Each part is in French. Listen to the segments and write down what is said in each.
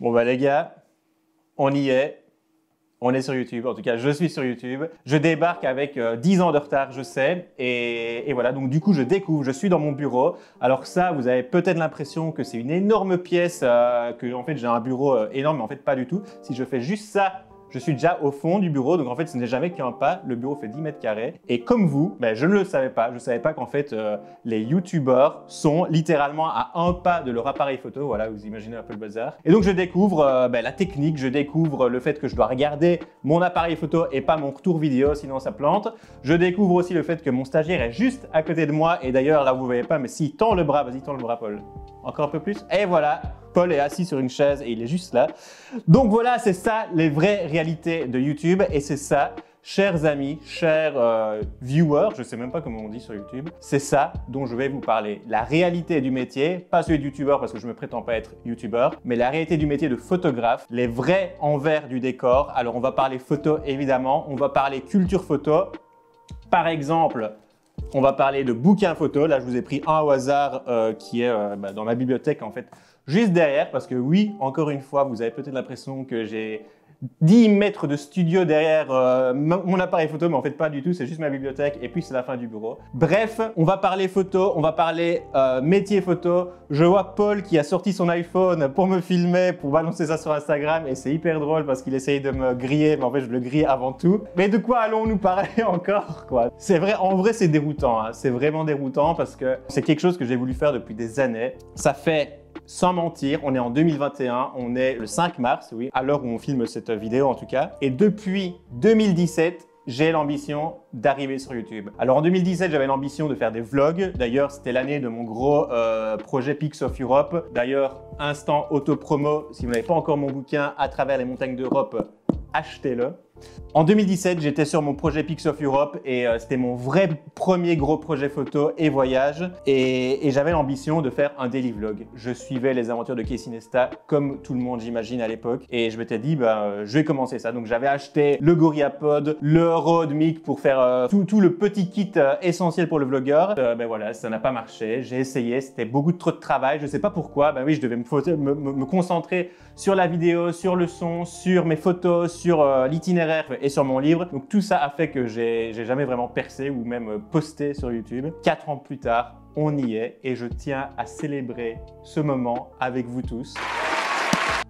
Bon bah les gars, on y est. On est sur YouTube, en tout cas je suis sur YouTube. Je débarque avec 10 ans de retard, je sais. Et, et, voilà, donc du coup je découvre, je suis dans mon bureau. Alors ça, vous avez peut-être l'impression que c'est une énorme pièce, euh, que en fait j'ai un bureau euh, énorme, mais en fait pas du tout. Si je fais juste ça je suis déjà au fond du bureau, donc en fait ce n'est jamais qu'un pas, le bureau fait 10 mètres carrés. Et comme vous, ben, je ne le savais pas, je ne savais pas qu'en fait euh, les youtubeurs sont littéralement à un pas de leur appareil photo, voilà, vous imaginez un peu le bazar. Et donc je découvre euh, ben, la technique, je découvre le fait que je dois regarder mon appareil photo et pas mon retour vidéo, sinon ça plante. Je découvre aussi le fait que mon stagiaire est juste à côté de moi, et d'ailleurs là vous ne voyez pas, mais s'il tend le bras, vas-y tend le bras Paul. Encore un peu plus. Et voilà, Paul est assis sur une chaise et il est juste là. Donc voilà, c'est ça les vraies réalités de YouTube et c'est ça, chers amis, chers euh, viewers, je sais même pas comment on dit sur YouTube, c'est ça dont je vais vous parler. La réalité du métier, pas celui de YouTuber parce que je me prétends pas être YouTuber, mais la réalité du métier de photographe, les vrais envers du décor. Alors on va parler photo évidemment, on va parler culture photo. Par exemple, on va parler de bouquins photo. Là, je vous ai pris un au hasard euh, qui est euh, bah, dans ma bibliothèque en fait juste derrière, parce que oui, encore une fois, vous avez peut-être l'impression que j'ai 10 mètres de studio derrière euh, mon appareil photo, mais en fait pas du tout, c'est juste ma bibliothèque et puis c'est la fin du bureau. Bref, on va parler photo, on va parler euh, métier photo. Je vois Paul qui a sorti son iPhone pour me filmer, pour balancer ça sur Instagram et c'est hyper drôle parce qu'il essaye de me griller, mais en fait je le grille avant tout. Mais de quoi allons-nous parler encore quoi? C'est vrai, en vrai c'est déroutant, hein. c'est vraiment déroutant parce que c'est quelque chose que j'ai voulu faire depuis des années. Ça fait sans mentir, on est en 2021, on est le 5 mars, oui, à l'heure où on filme cette vidéo en tout cas. Et depuis 2017, j'ai l'ambition d'arriver sur YouTube. Alors en 2017, j'avais l'ambition de faire des vlogs. D'ailleurs, c'était l'année de mon gros euh, projet Pix of Europe. D'ailleurs, instant auto-promo, si vous n'avez pas encore mon bouquin à travers les montagnes d'Europe, achetez-le. En 2017, j'étais sur mon projet Pix of Europe et euh, c'était mon vrai premier gros projet photo et voyage. Et, j'avais l'ambition de faire un daily vlog. Je suivais les aventures de Casey Nesta comme tout le monde, j'imagine, à l'époque. Et je m'étais dit, bah, euh, je vais commencer ça. Donc j'avais acheté le GorillaPod, le Rode Mic pour faire euh, tout, le petit kit essentiel pour le vlogueur. ben voilà, ça n'a pas marché. J'ai essayé, c'était beaucoup trop de travail. Je ne sais pas pourquoi. Ben oui, je devais me, me concentrer sur la vidéo, sur le son, sur mes photos, sur l'itinéraire et sur mon livre. Donc tout ça a fait que j'ai jamais vraiment percé ou même posté sur YouTube. Quatre ans plus tard, on y est et je tiens à célébrer ce moment avec vous tous.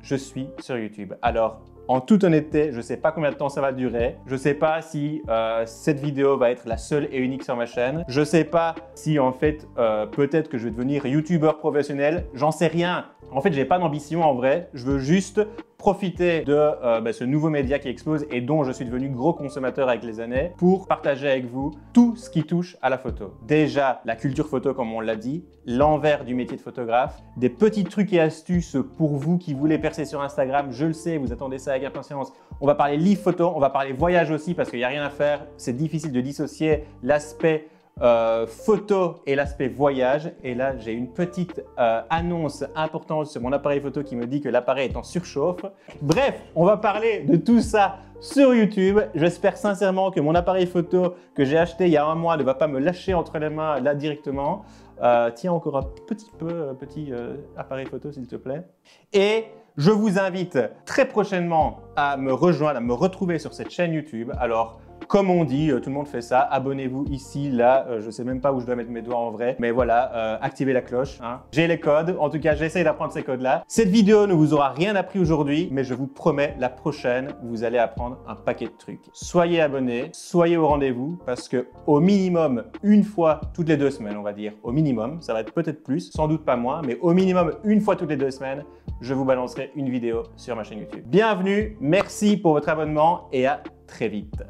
Je suis sur YouTube. Alors, en toute honnêteté, je sais pas combien de temps ça va durer. Je sais pas si euh, cette vidéo va être la seule et unique sur ma chaîne. Je sais pas si en fait, euh, peut-être que je vais devenir YouTuber professionnel. J'en sais rien. En fait, j'ai pas d'ambition en vrai. Je veux juste profiter de euh, bah, ce nouveau média qui explose et dont je suis devenu gros consommateur avec les années pour partager avec vous tout ce qui touche à la photo. Déjà, la culture photo comme on l'a dit, l'envers du métier de photographe, des petits trucs et astuces pour vous qui voulez percer sur Instagram, je le sais, vous attendez ça avec impatience. On va parler livre photo, on va parler voyage aussi parce qu'il n'y a rien à faire, c'est difficile de dissocier l'aspect euh, photo et l'aspect voyage. Et là, j'ai une petite euh, annonce importante sur mon appareil photo qui me dit que l'appareil est en surchauffe. Bref, on va parler de tout ça sur YouTube. J'espère sincèrement que mon appareil photo que j'ai acheté il y a un mois ne va pas me lâcher entre les mains là directement. Euh, tiens encore un petit peu, petit appareil photo s'il te plaît. Et je vous invite très prochainement à me rejoindre, à me retrouver sur cette chaîne YouTube. Alors, comme on dit, euh, tout le monde fait ça. Abonnez-vous ici, là. Euh, je sais même pas où je dois mettre mes doigts en vrai. Mais voilà, euh, activez la cloche. Hein. J'ai les codes. En tout cas, j'essaye d'apprendre ces codes-là. Cette vidéo ne vous aura rien appris aujourd'hui, mais je vous promets, la prochaine, vous allez apprendre un paquet de trucs. Soyez abonnés, soyez au rendez-vous, parce que au minimum, une fois toutes les deux semaines, on va dire, au minimum, ça va être peut-être plus, sans doute pas moins, mais au minimum, une fois toutes les deux semaines, je vous balancerai une vidéo sur ma chaîne YouTube. Bienvenue, merci pour votre abonnement et à très vite.